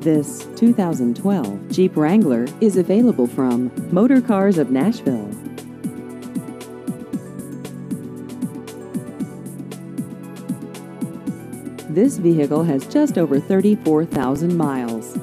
This 2012 Jeep Wrangler is available from Motor Cars of Nashville. This vehicle has just over 34,000 miles.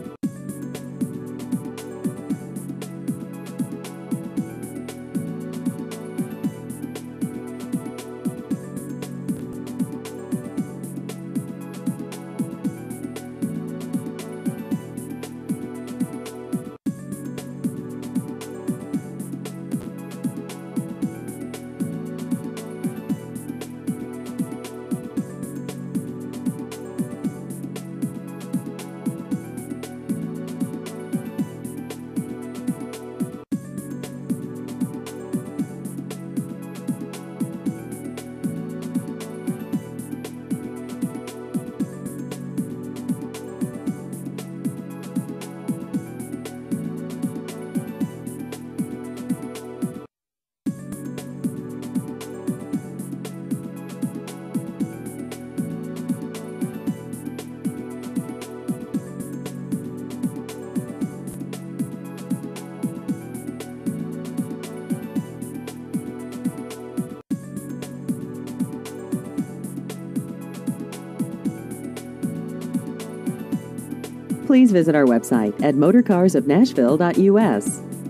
Please visit our website at motorcarsofnashville.us.